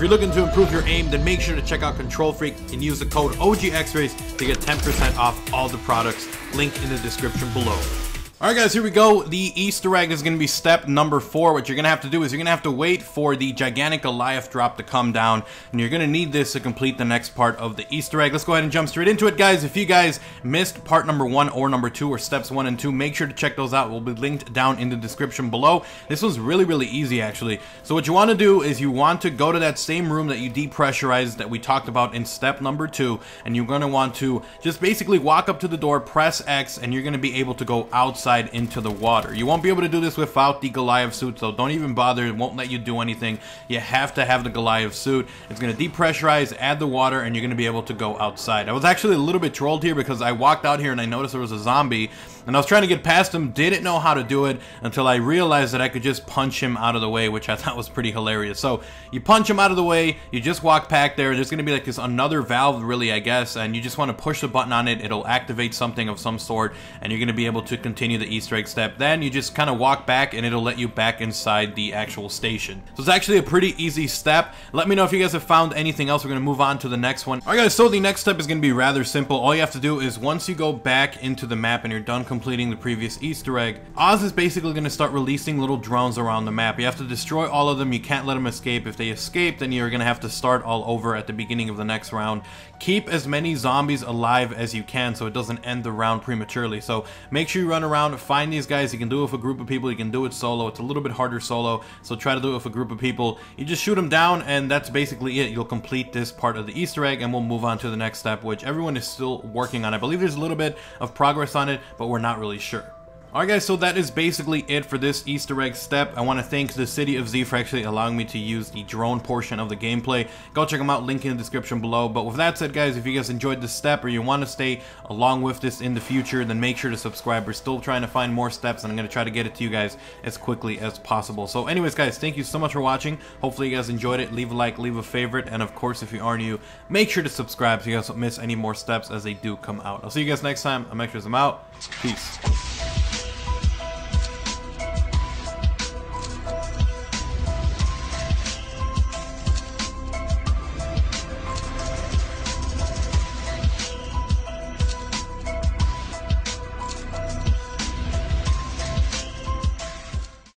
If you're looking to improve your aim, then make sure to check out Kontrol Freek and use the code OGXRAYZ to get 10% off all the products. Link in the description below. Alright guys, here we go. The Easter egg is going to be step number four. What you're going to have to do is you're going to have to wait for the gigantic Goliath drop to come down. And you're going to need this to complete the next part of the Easter egg. Let's go ahead and jump straight into it, guys. If you guys missed part number one or number two or steps one and two, make sure to check those out. Will be linked down in the description below. This was really, really easy actually. So what you want to do is you want to go to that same room that you depressurized that we talked about in step number two. And you're going to want to just basically walk up to the door, press X, and you're going to be able to go outside into the water. You won't be able to do this without the Goliath suit, so don't even bother. It won't let you do anything. You have to have the Goliath suit. It's going to depressurize, add the water, and you're going to be able to go outside. I was actually a little bit trolled here because I walked out here and I noticed there was a zombie, and I was trying to get past him, didn't know how to do it until I realized that I could just punch him out of the way, which I thought was pretty hilarious. So you punch him out of the way, you just walk back there, there's going to be like this another valve really, I guess, and you just want to push the button on it, it'll activate something of some sort, and you're going to be able to continue the Easter egg step. Then you just kind of walk back and it'll let you back inside the actual station. So it's actually a pretty easy step. Let me know if you guys have found anything else. We're going to move on to the next one. Alright guys, so the next step is going to be rather simple. All you have to do is once you go back into the map and you're done completing the previous Easter egg, Oz is basically going to start releasing little drones around the map. You have to destroy all of them. You can't let them escape. If they escape, then you're going to have to start all over at the beginning of the next round. Keep as many zombies alive as you can so it doesn't end the round prematurely. So make sure you run around, find these guys. You can do it with a group of people. You can do it solo. It's a little bit harder solo, so try to do it with a group of people. You just shoot them down, and that's basically it. You'll complete this part of the Easter egg, and we'll move on to the next step, which everyone is still working on. I believe there's a little bit of progress on it, but we're not really sure. Alright guys, so that is basically it for this Easter egg step. I want to thank the City of Z for actually allowing me to use the drone portion of the gameplay. Go check them out, link in the description below. But with that said guys, if you guys enjoyed this step or you want to stay along with this in the future, then make sure to subscribe. We're still trying to find more steps and I'm going to try to get it to you guys as quickly as possible. So anyways guys, thank you so much for watching. Hopefully you guys enjoyed it. Leave a like, leave a favorite, and of course if you are new, make sure to subscribe so you guys don't miss any more steps as they do come out. I'll see you guys next time. I'm XRAYZ, I'm out. Peace.